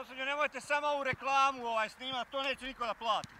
Gospodin, nemojte samo ovu reklamu ovaj to neće niko da plati.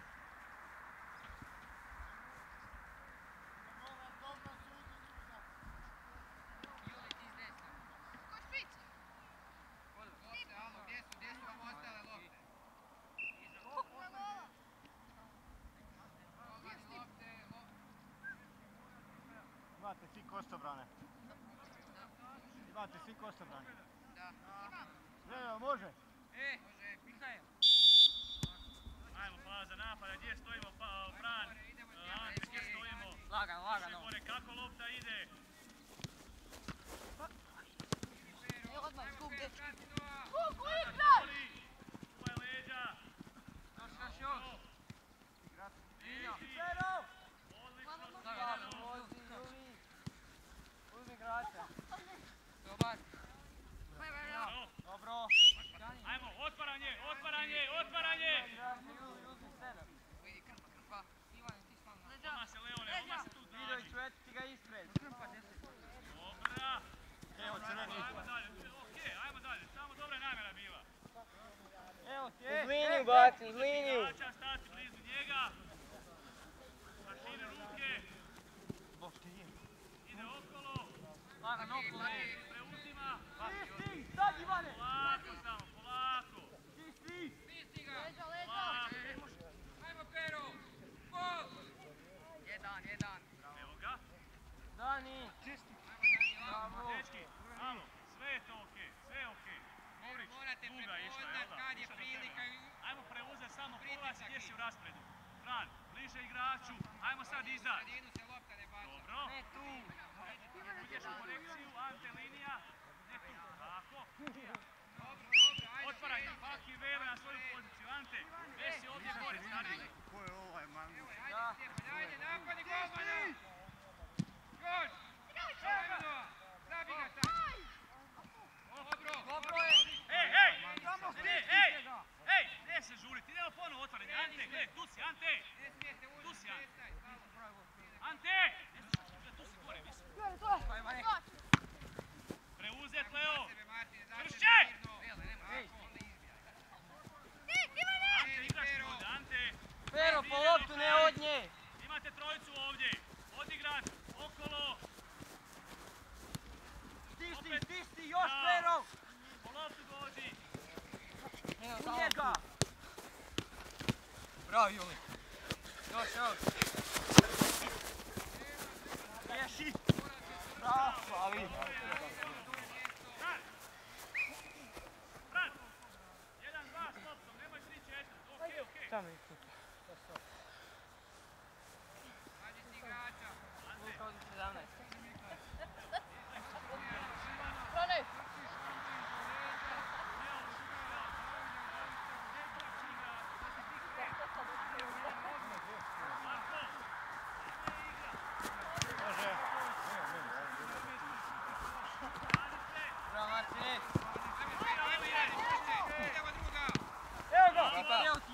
Daha iyi olur. Martins! Evo! Vai,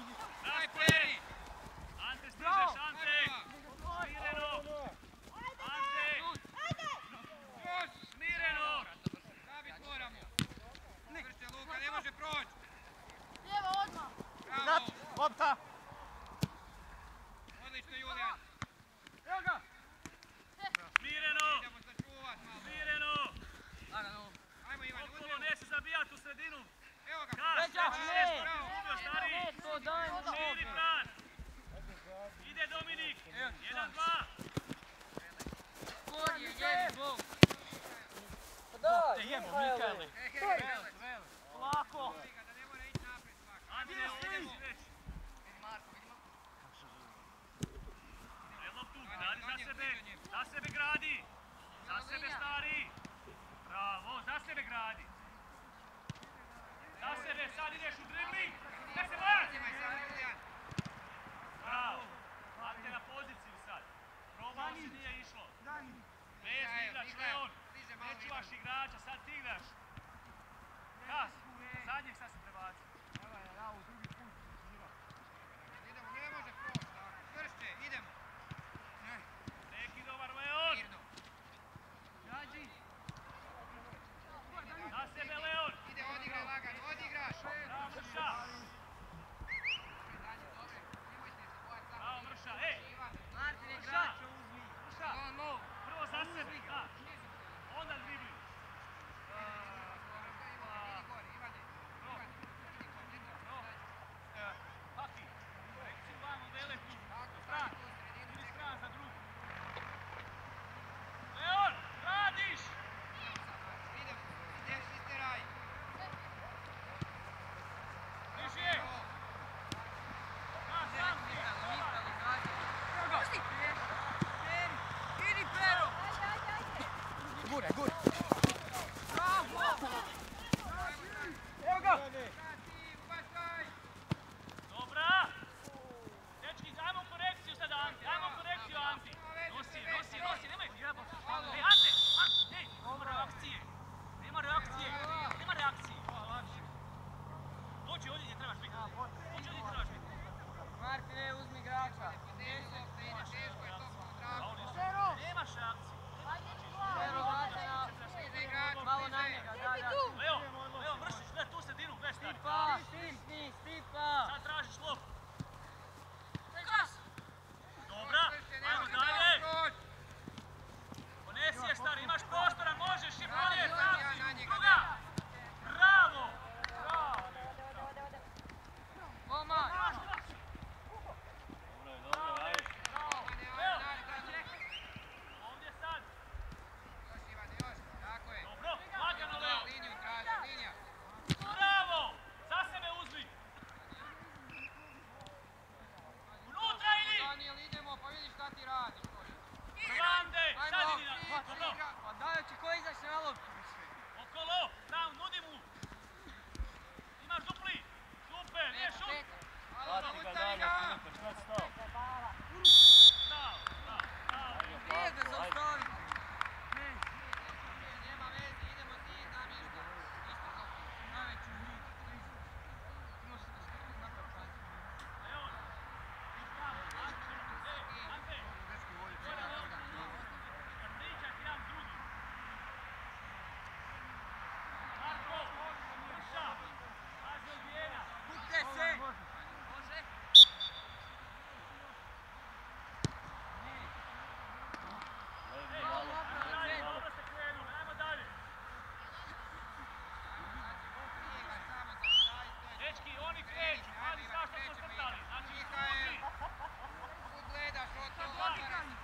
Thank you.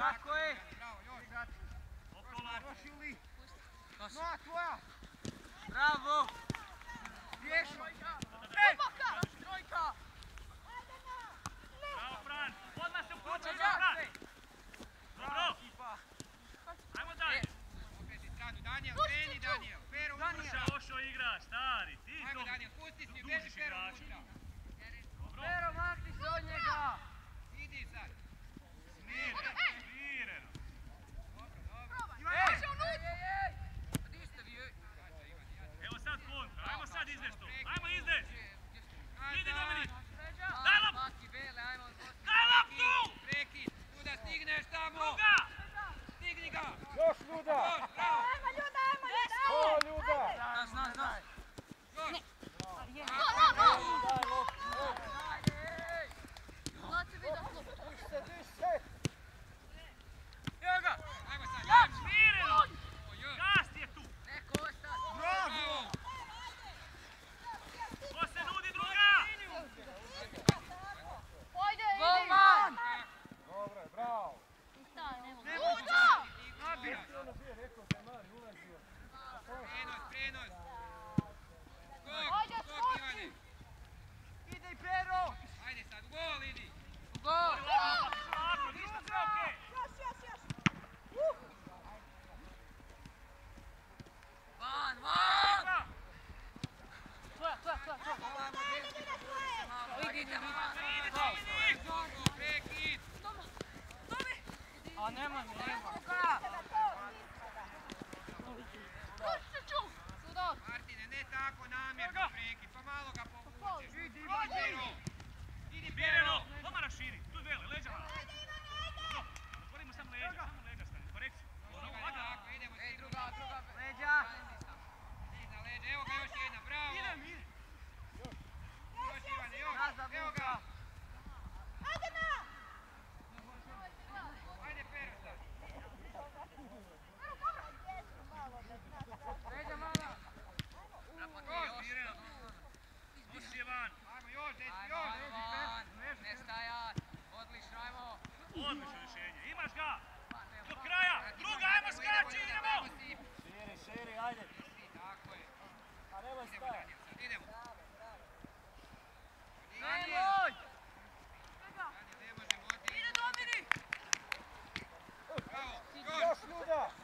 Tako je. Još Juli. No, tvoja. Bravo. Pješo. Ej, trojka. Bravo, Fran. Odmah se uključaj, Fran. Dobro. Ajmo dalje. Opet je stranu Daniel, kreni Daniel. Pero ubrša. Lošo igra, stari. Ti to. Ajmo Daniel, pusti si, beži Pero ubrša. Pero, magi. Pa nema mi, nema. Martine, ne tako namjerno preki, pa malo ga povučeš. Idi, Bireno! Idi, Bireno! Lomara širi! ajde. Tako je. A nemoj stajati. Idemo. Bravo, bravo. Nemoj! Ide Dominik! Bravo, još! Još!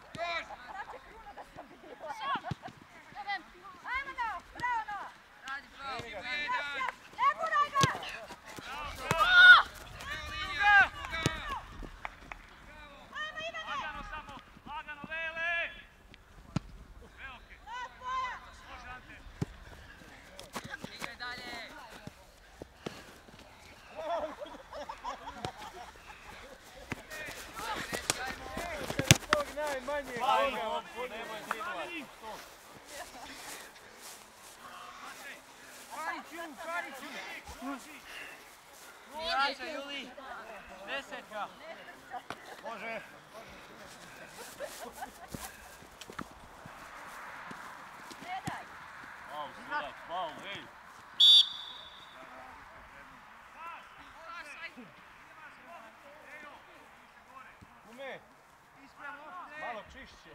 više.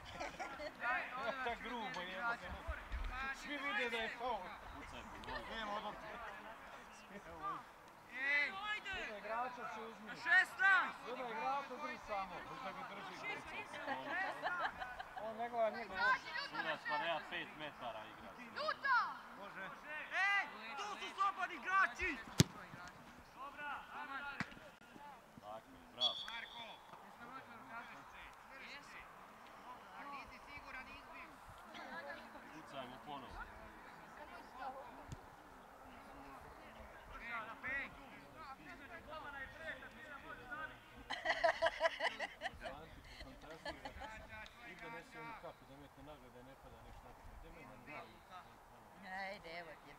Ta grubo je. Svi vide da je faul. Nema odlopke. Uzmi. Na šestan! Dobro igrača drži samo. Ga drži. On ne gleda njega. Pa nema pet metara igrač. Ljuta! Može. E, tu su slobodni igrači! Dobra, bravo. nagrade ne pada ništa. Ne ide.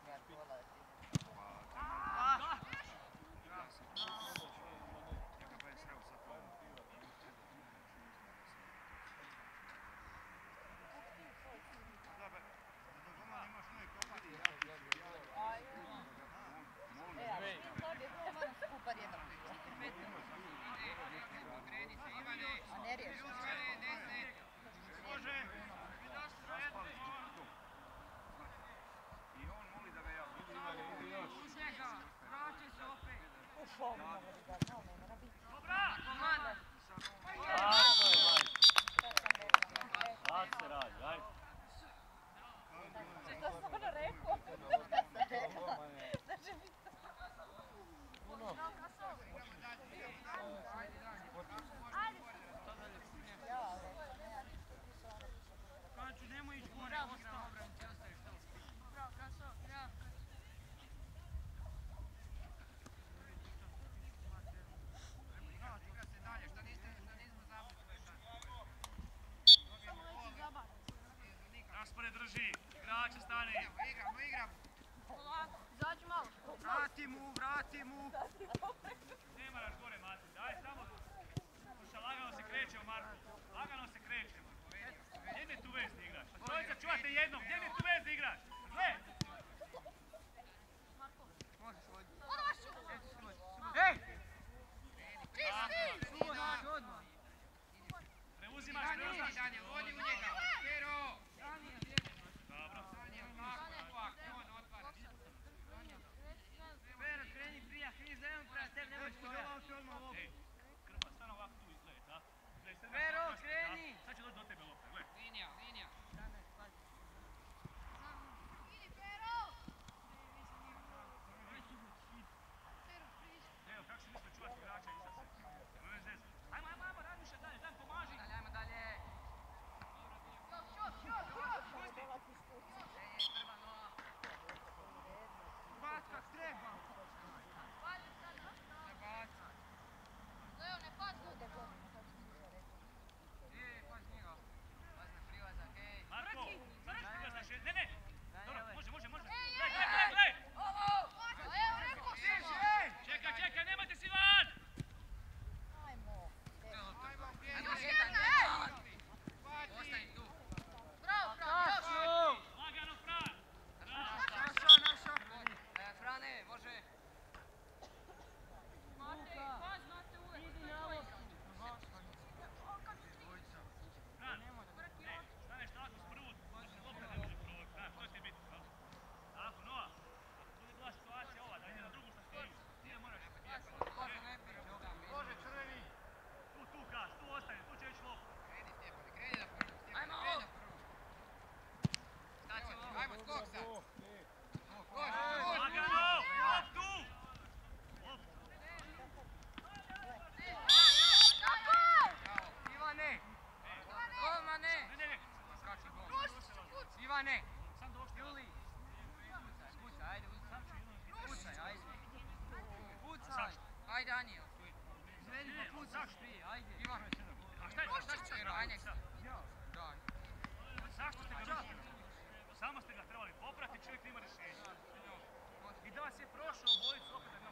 vas je prošao, bojicu opet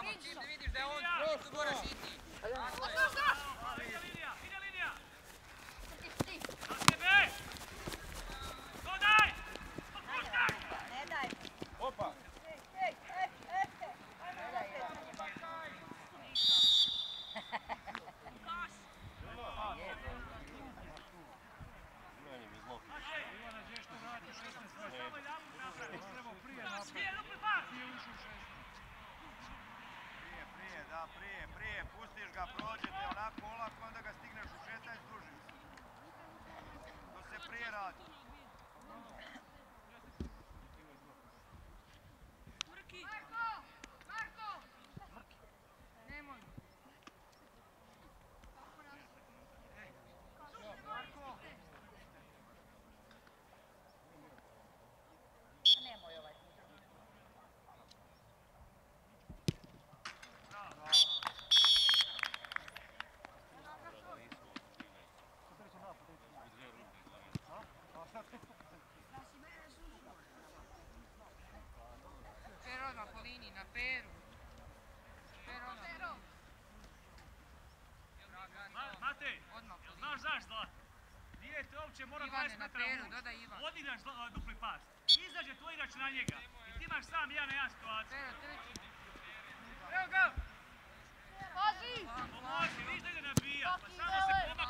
Keep the meters, they won't go to City. Znači, će morati 20 metara Ivane, na peru, dodaj ući. Odigraš dupli pas. Izađe tvoj igrač na njega. I ti imaš sam jedan na jedan situaciju. Evo ga! Pazi! Pomozi, viš da ide nabija. Pa samo se pomak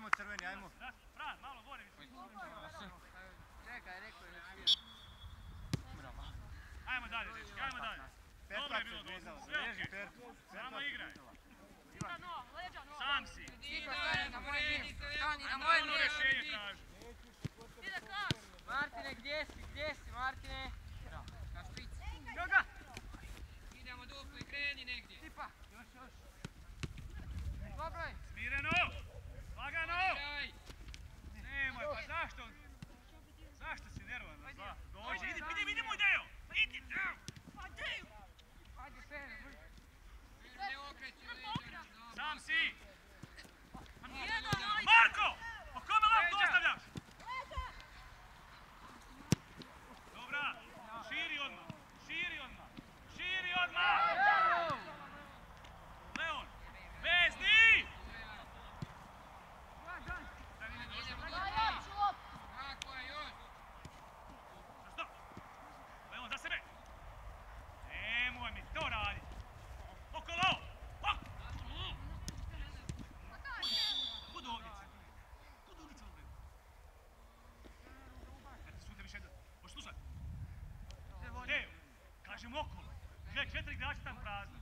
ajmo crveni, ajmo. Fran, malo gore. Čekaj, rekao je da. Ajmo dalje, dečki, ajmo dalje. Dobro je bilo dobro. Sve okej. Samo igraj. Sam si. Niko stani na moje mjesto. Stani na moje ono mjesto. Ajmo ono rješenje traži. Martine, gdje si, gdje si, Martine? Zašto? Zašto si nervozna? Dođi, idi, idi, idi mu Dejo! Idi, Dejo! Pa Dejo! Ajde, Sene, Ne Sam si! kažem okolo. Gle, četiri igrača tam prazna.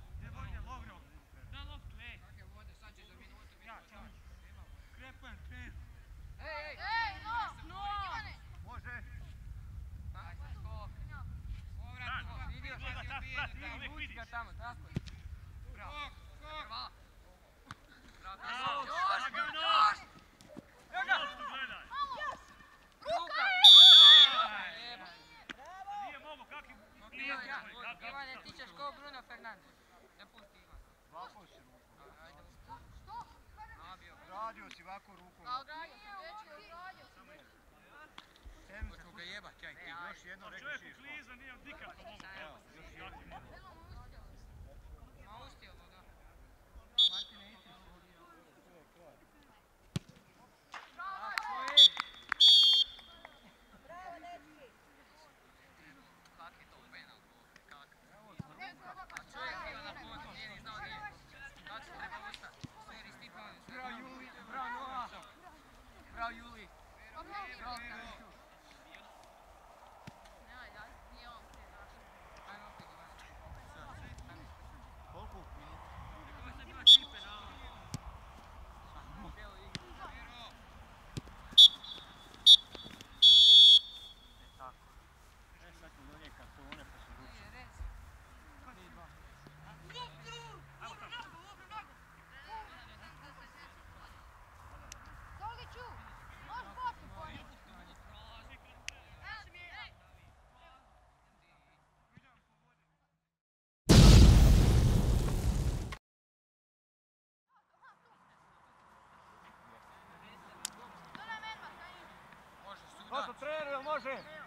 može, može.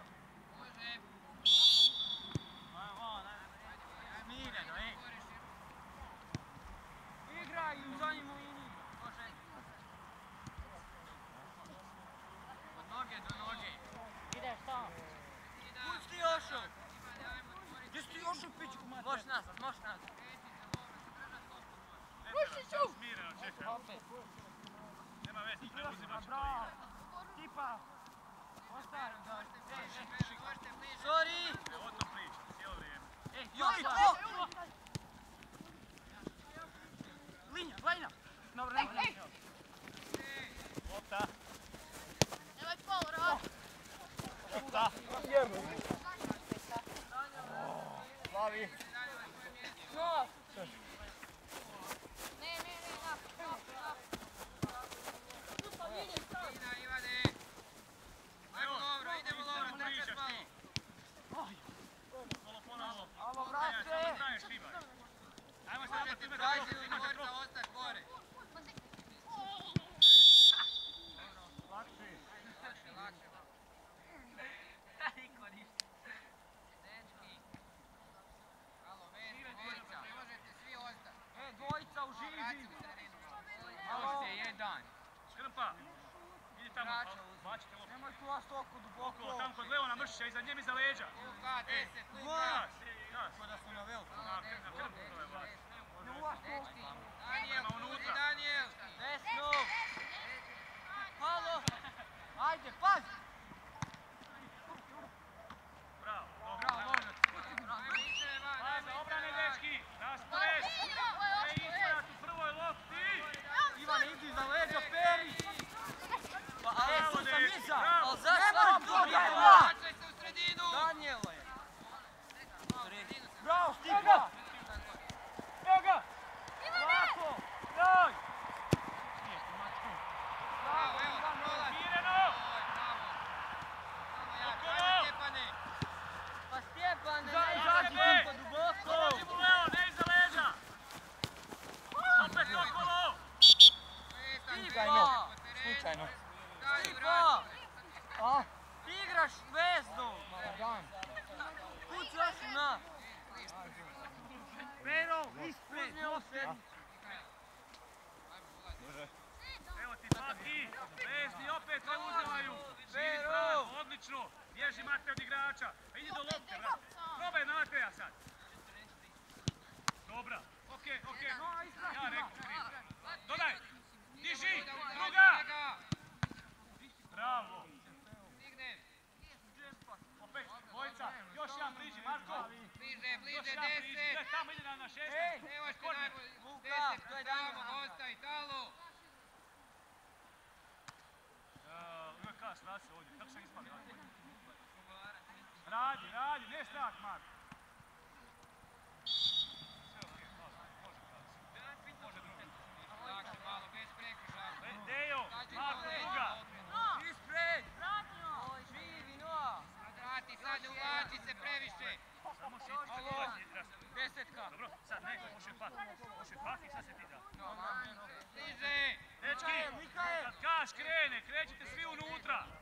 Mršića, iza njemi za leđa. Nas, e, da su na. Na Daniel. Daniel. Desno. Halo. Ajde, pazi. Igraš! A? Igraš zvezdu! Kuću još na! Pero, ispred! Evo ti Paki! Zvezdi opet ne uzimaju! Živi odlično! Bježi Mate od igrača! E, idi do lopte, brat! Probaj Mateja sad! Dobra, okej, okej! Okay. Ja rekao, Dodaj! Diži! Druga! Bravo! Stignem! Opet, dvojica, još jedan bliži, Marko! Bliže, bliže, deset! E, tamo ide na šesnaest! Evo što najbolji, deset, to je tamo, ostaj, talo! Uvijek kas, vrati se ovdje, kako se ispali? Radi, radi, ne stak, Marko! ne uvlači se previše. Samo šestka ulazi, Desetka. Dobro, sad ne, može ne Može pat i sad se ti da. Stiže! Dečki, kad kaš krene, krećete svi unutra.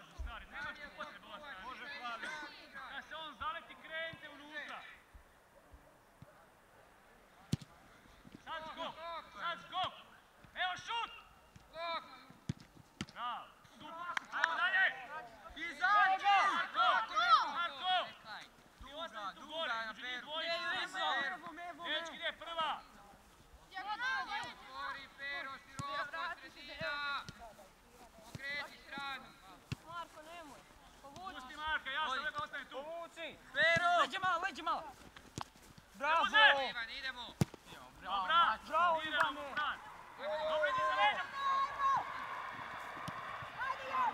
Pazi, stari, nema što potrebe ostati. Može Flavio. Kad se on zaleti, krenite unutra. Sad skok, sad skok. Evo šut! Bravo, super. Ajmo dalje! Izađi! Marko! Marko! Ti ostani tu gore, među gdje je prva? Je prva? Prva? čekaj, ja sam lepo ostajem tu. Povuci. Pero. Leđe malo, leđe malo. Bravo. Ivan, idemo. Bravo, bravo Ivane. Dobro, ti za leđom. Ajde, ja.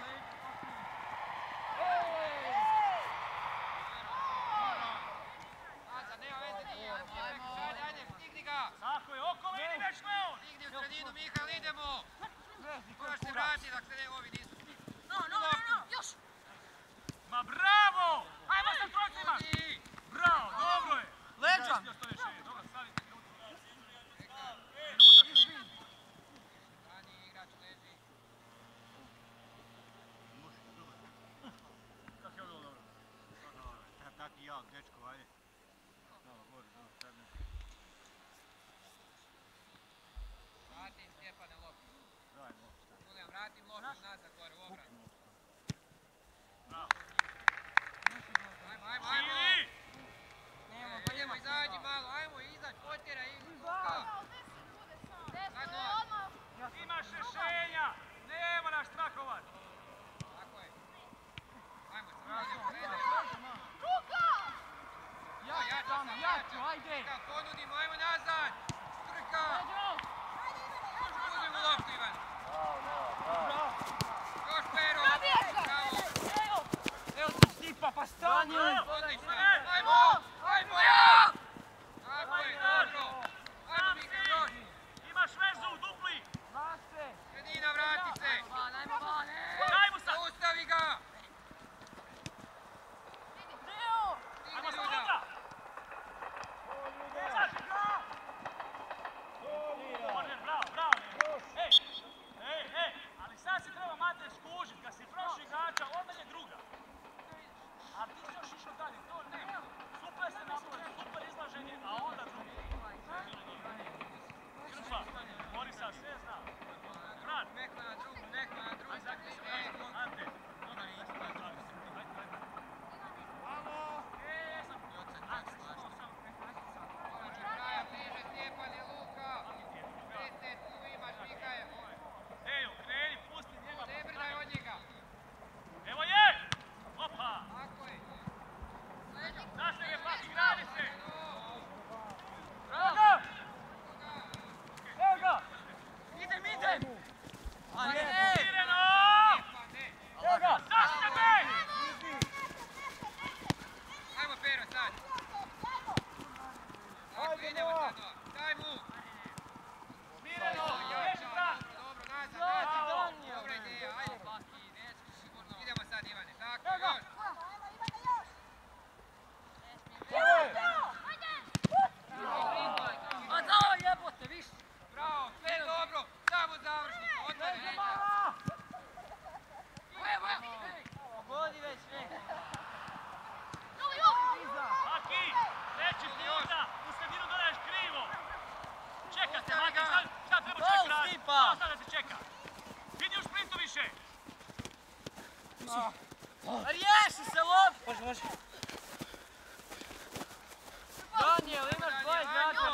Daniel, imaš 20 znaka.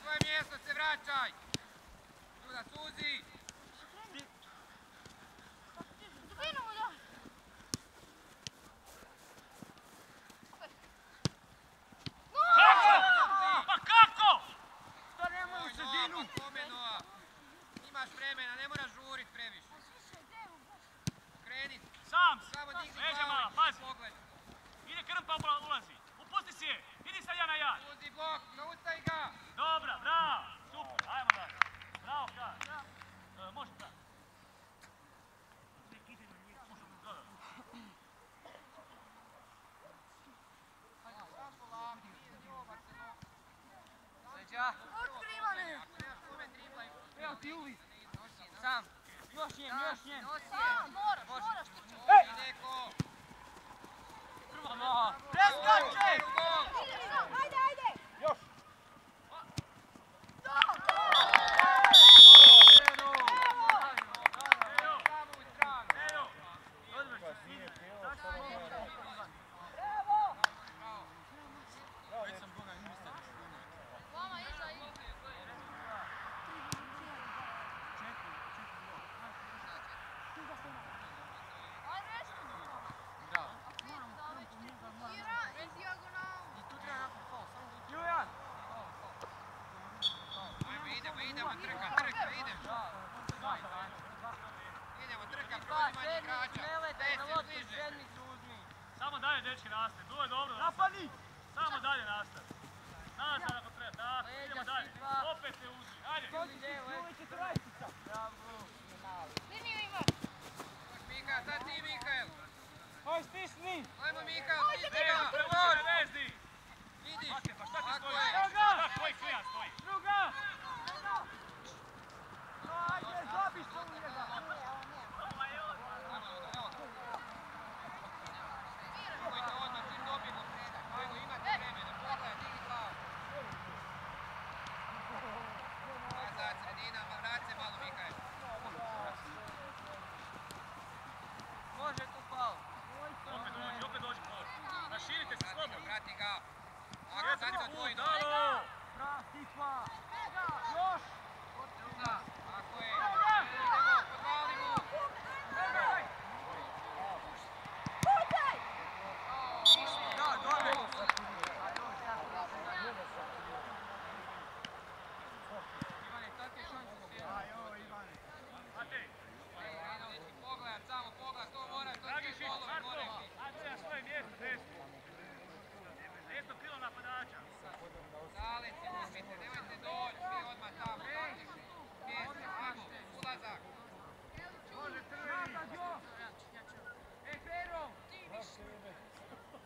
Igraj mjesto, se vraćaj! Sam, još jedan, još jedan. idemo trka, trka, idemo. Idemo trka, preuzimanje igrača. Deset bliže. Samo dalje dečki nastaje, tu je dobro. Napani! Samo dalje nastaje. Nastaje ako treba, tako, idemo dalje. Opet se Hajde. ajde. Uvijek je trajčica. Bravo. Liniju ima. Mika, sad ti Mikael. Hoj, stisni! Ajmo Mikael, stisni ga! Prevozi, ne vezdi! Vidiš, pa ti je... Marina, grazie Paolo Michael.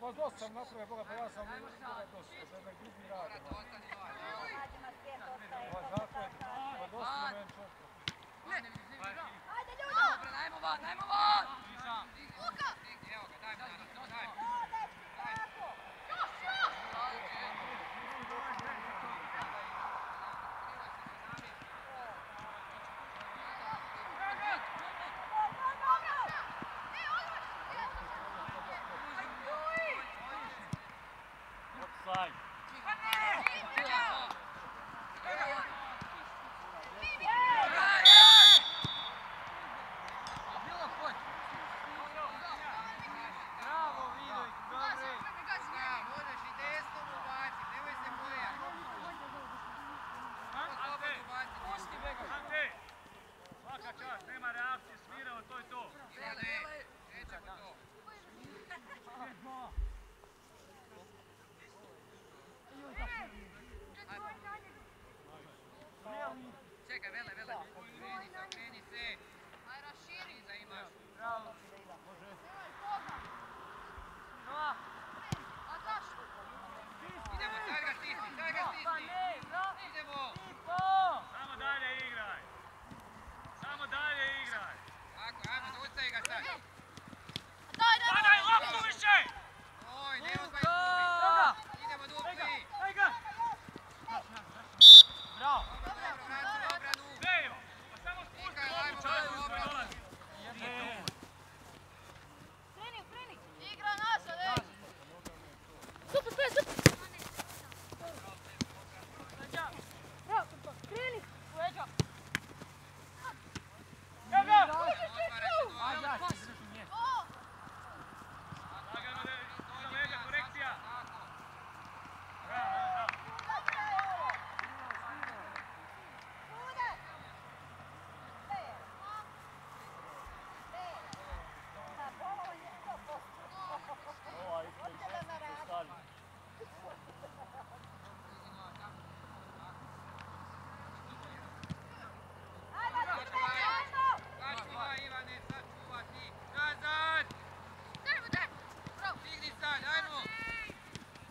Pa dosta sam napravio, Boga, pa ja sam toga dosta, da me ovaj drugi radi. Pa ono. ovaj zato pa dosta me vem čoško. Ljudi! Dajmo van, dajmo van!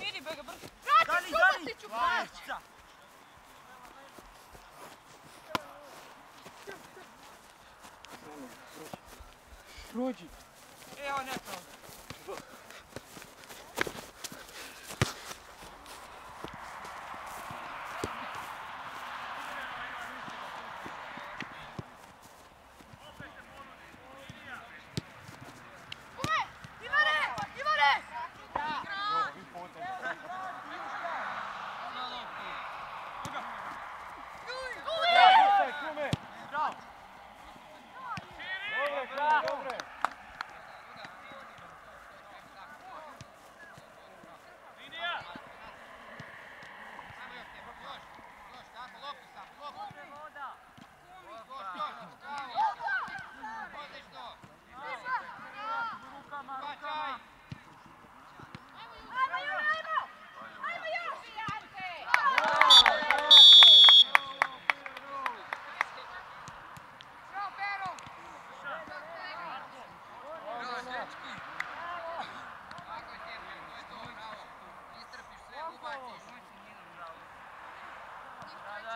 Vidi, bega, brzo. Brate, suva se ću plaći. Prođi. Evo, ne prođi.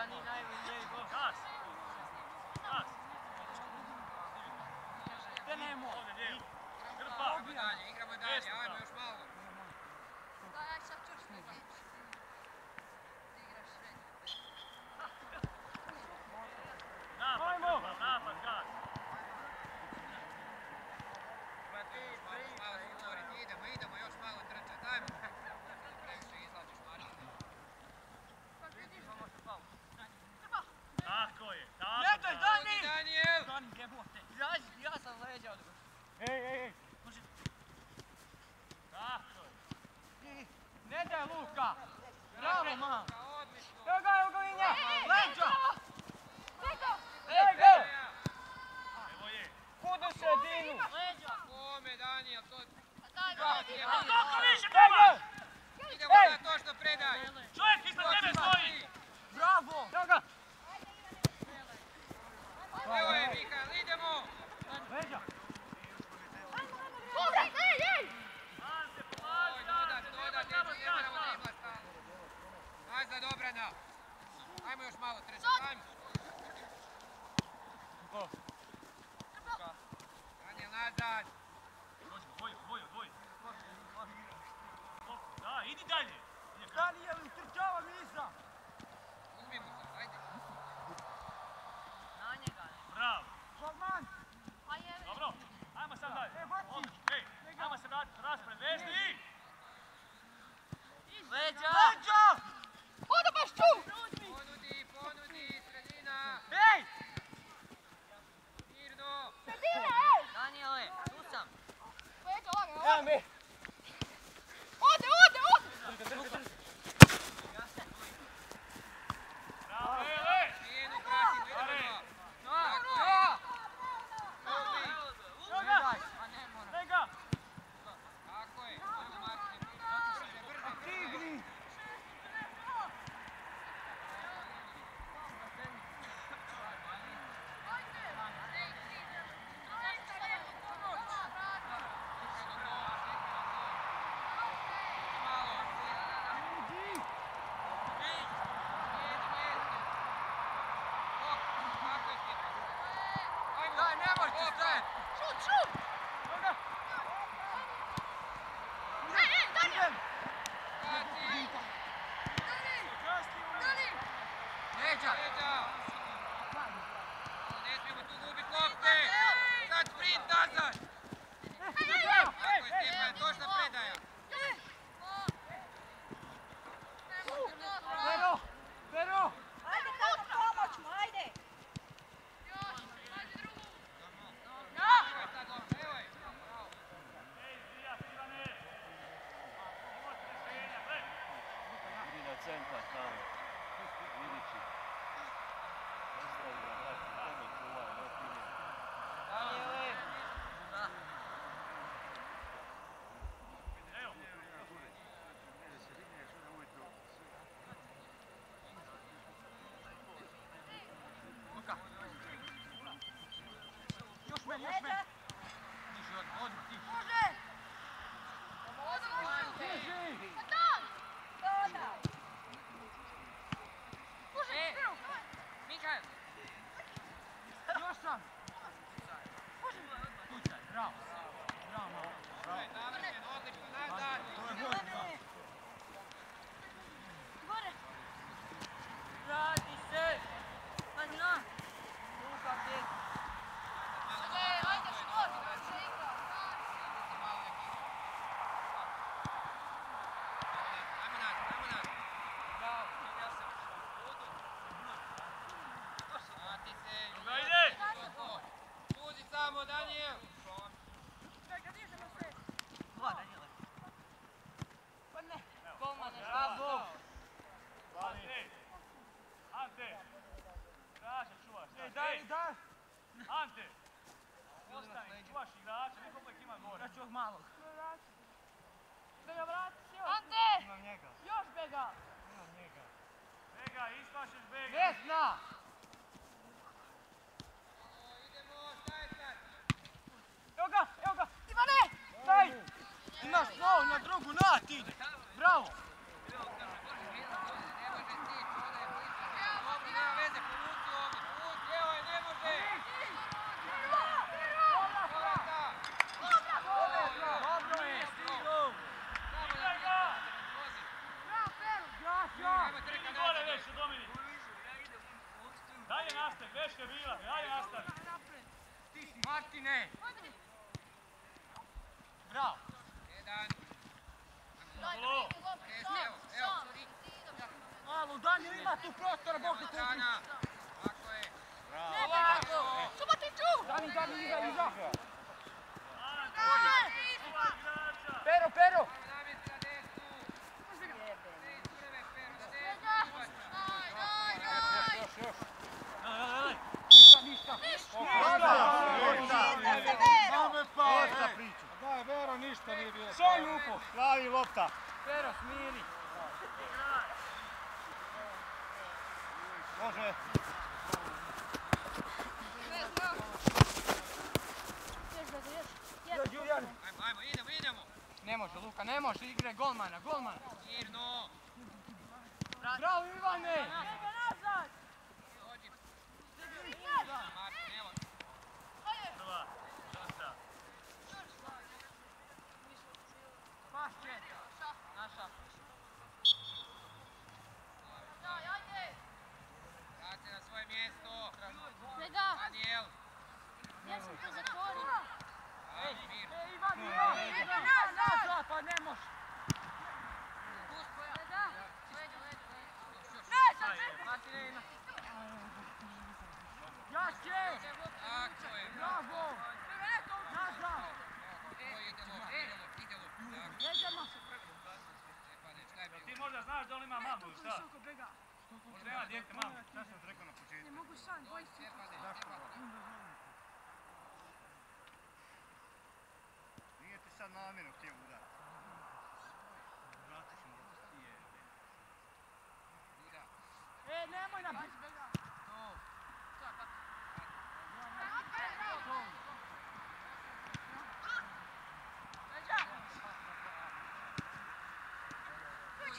Idemo! Grpa! Igramo dalje, igramo dalje, ajmo još Jorge. Odgled obrana. Ajmo još malo, treća, ajmo. Daniel nazad. Dođi, dvoje, dvoje, dvoje. Da, idi dalje. Daniel, utrčava Misa. Uzmi mu sad, ajde. Na njega. Bravo. Golman. Pa. Dobro, ajmo sad dalje. E, baci. Ej, ajmo se vratiti, raspred, vežni. Leđa. Leđa. Damn it! Go, go, go. Hey, daj, daj! Ante! Ostani, čuvaš igrača, nekog uvijek ima gore. Znači ovog malog. Da vrati se Ante! Ante! Imam njega. Još Bega! Imam njega. Bega, ispašeš Bega! Vesna! Još, Julijan. Ne može, Luka, ne može, igre golmana, golmana. Bravo, Ivane. Prva, dosta. Pašće. Naša. Daj, ajde! na svoje mjesto. Vega! Daniel. Ja sam to zatvorio. Ajde, mir. E, Ivan, Ivan. Vega, nazad! Nazad, pa ne može. Vega! Ne, sad čekaj! Martine, ima. Jače. Tako je. Bravo. Nazad. Idemo, idemo, idemo. Tako, Jeđemo. Stefane, šta je bilo? Ti možda znaš da on ima mamu, ili šta? Možda ima dijete mamu, šta sam ti rekao na početku? Mogu sam, boj se. Stefane, Stefane. Sad namjerno htio udariti. E, nemoj na... To.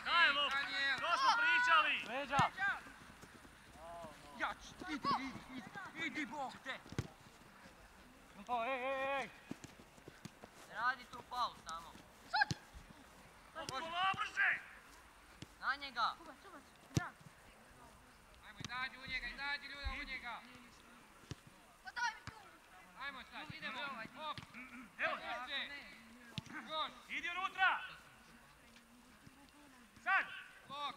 Daj lop, Daniel. to smo pričali. Leđa. Jač, idi, idi, idi, idi, Bog te. O, ej, ej, ej. Radi tu paus samo. Kola brže! Na njega. Subac, subac, da. Ajmo, izađi u njega, izađi ljuda u njega. Pa daj mi tu! Ajmo sad, idemo. Hop, Evo. Još, idi unutra! Sad! blok.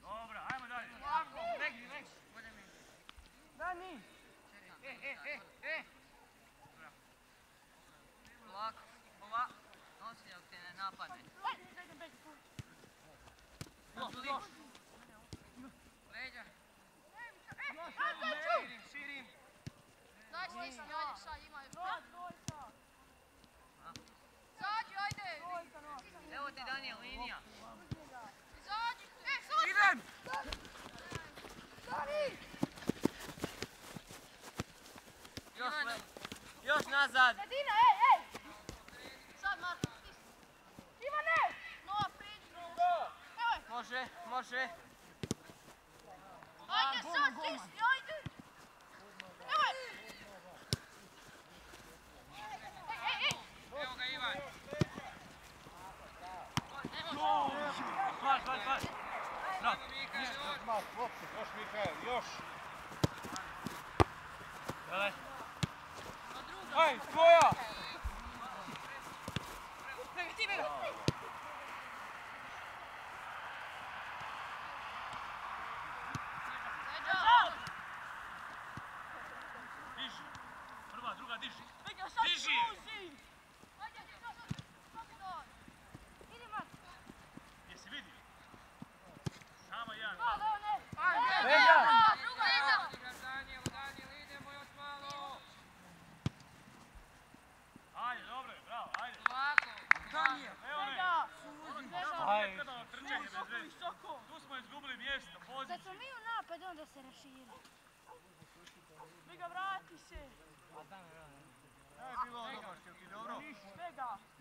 Dobro, ajmo dalje. Legni, legni. Dani. E, e, e, e. Polako, polako. Nosi dok te ne napadne. Još, još. Leđa. Antoću! Širim, širim. Ajde! Evo ti Daniel, linija. E! Idem. Dani! Još, nazad. Sredina, ej, ej! Sad, Marko. Ivane! Priđi. Može, može. ajde, sad, stisni, ajde! Evo je! Ej, ej, ej! Evo ga Ivan. Paš, paš, paš. Ajmo Mika, još.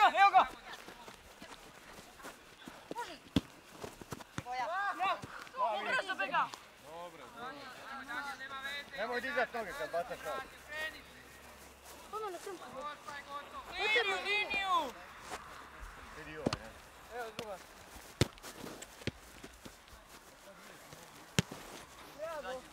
ga, evo ga! Brzo bega! Dobro. Nemoj dizat toga kad bacaš ovo. Ono na tempu. Liniju, liniju! Vidi ovo, ne? Evo druga. Bravo!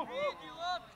Fuck lopte!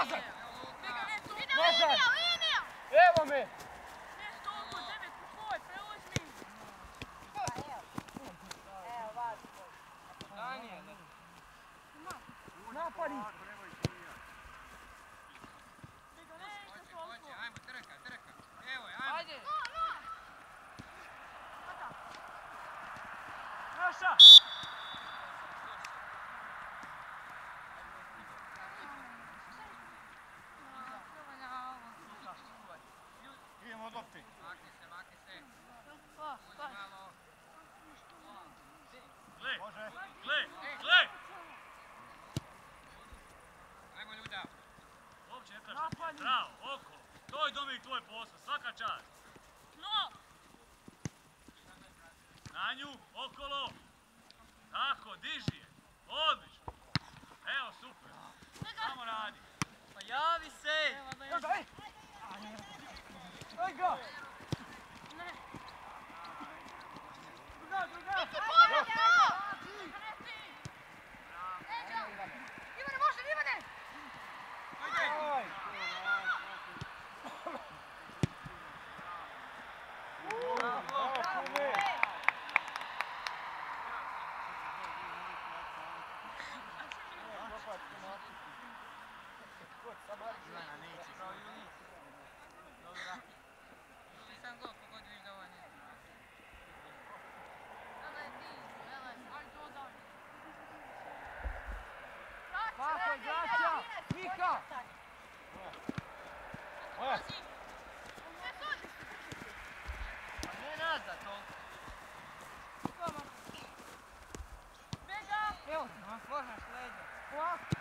Nazar! Nazar! Evo me! Napari! сложно, что найдет. Класс!